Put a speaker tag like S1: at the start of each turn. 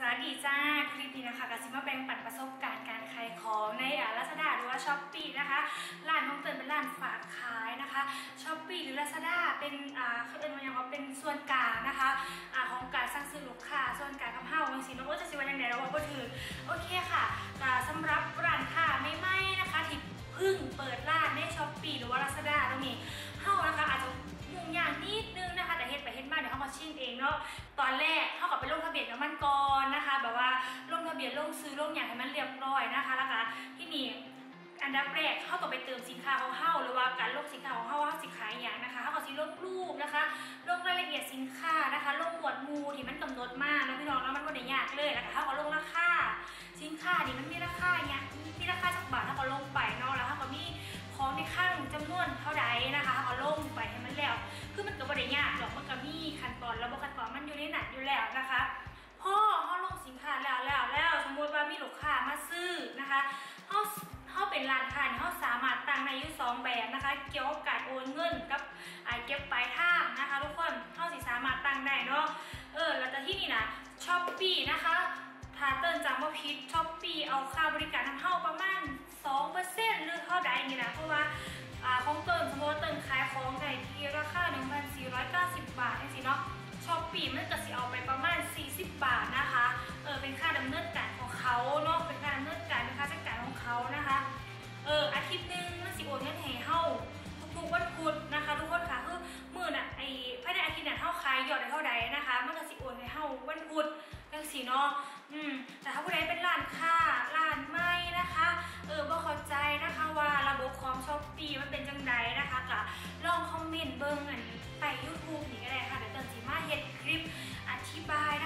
S1: สวัสดีจ้าคลิปนี้นะคะกับซิมาแบ่งปันประสบการณ์การขายของในอ่าลาซาด้าหรือว่าช้อปปี้นะคะร้านของเตินเป็นร้านฝากขายนะคะช้อปปี้หรือลาซาด้าเป็นอ่าเขาเรียกว่าอย่างว่าเป็นส่วนกลางนะคะอ่าของการสร้างซื้อลูกค้าส่วนกลางกับเฮาบางสิน้องก็จะสิวันยังไงเราว่าก็ถือโอเคค่ะแต่สำหรับร้านค้าไม่ไม่นะคะที่เพิ่งเปิดร้านในช้อปปี้หรือว่าลาซาด้าตรงนี้เฮานะคะอาจจะยุ่งยากนิดนึงนะคะแต่เฮ็ดไปเฮ็ดมาเดี๋ยวเขามาชิมเองเนาะตอนแรกเขากับไปลงทะเบียนกับมันก่อนนะคะ แบบว่า ลงทะเบียนลงซื้อลงอย่างให้มันเรียบร้อยนะคะแล้วก็ที่นี่อันดับแรกเข้าต้อไปเติมสินค้าของเขาหรือว่าการลงสินค้าของเขาว่าเขาสิขายอย่างนะคะเขาก็สิลงรูปนะคะลงรายละเอียดสินค้านะคะลงหมวดหมู่ที่มันกำหนดมา ค้าเนี่เขาสามารถตั้งในยุสองแบบนะคะ เกี่ยวกับการโอนเงินกับไอเก็บปลายทางนะคะทุกคนเขาสิสามารถตั้งได้เนาะเออแล้วแต่ที่นี่นะช้อปปี้นะคะถ้าเติ้นจำว่าพิษช้อปปี้เอาค่าบริการทำเข้าประมาณ2%หรือ เท่าใดนะคะมันก็สิโอนให้เฮาวันพุธจังซี่เนาะอืมแต่ถ้าผู้ใดเป็นร้านค้าร้านใหม่นะคะ เออบ่เข้าใจนะคะว่าระบบของ Shopee มันเป็นจังไดนะคะก็ลอง comment เบิ่งอันไป YouTube นี่ก็ได้ค่ะเดี๋ยวเตินสิมาเฮ็ดคลิปอธิบายนะ